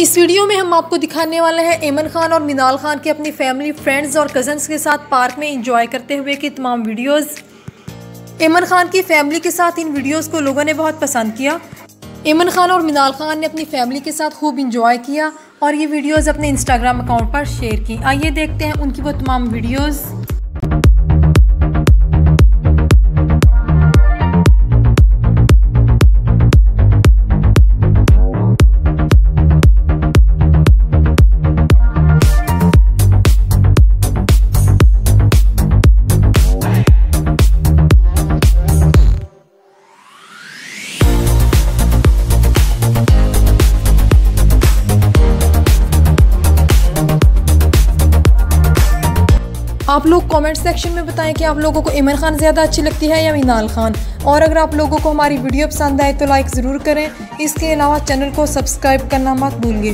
इस वीडियो में हम आपको दिखाने वाले हैं एमन खान और मिनाल खान के अपनी फैमिली फ्रेंड्स और कज़न्स के साथ पार्क में इंजॉय करते हुए की तमाम वीडियोस एमन खान की फैमिली के साथ इन वीडियोस को लोगों ने बहुत पसंद किया। एमन खान और मिनाल खान ने अपनी फैमिली के साथ खूब इंजॉय किया और ये वीडियोस अपने इंस्टाग्राम अकाउंट पर शेयर की। आइए देखते हैं उनकी वो तमाम वीडियोज़ आप लोग कमेंट सेक्शन में बताएँ कि आप लोगों को इमरान खान ज़्यादा अच्छी लगती है या मीनाल खान। और अगर आप लोगों को हमारी वीडियो पसंद आए तो लाइक ज़रूर करें। इसके अलावा चैनल को सब्सक्राइब करना मत भूलिए।